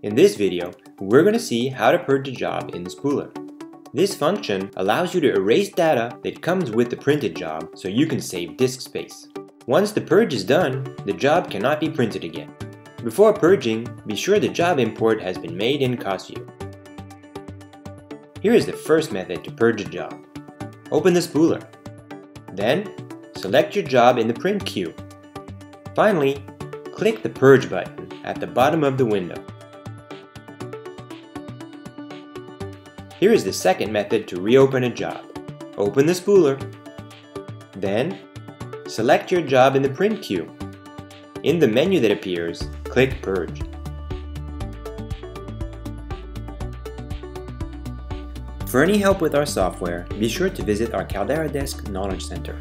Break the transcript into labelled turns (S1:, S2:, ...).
S1: In this video, we're going to see how to purge a job in spooler. This function allows you to erase data that comes with the printed job so you can save disk space. Once the purge is done, the job cannot be printed again. Before purging, be sure the job import has been made in CostView. Here is the first method to purge a job. Open the spooler. Then, select your job in the print queue. Finally, click the Purge button at the bottom of the window. Here is the second method to reopen a job. Open the spooler. Then, select your job in the print queue. In the menu that appears, click Purge. For any help with our software, be sure to visit our Caldera Desk Knowledge Center.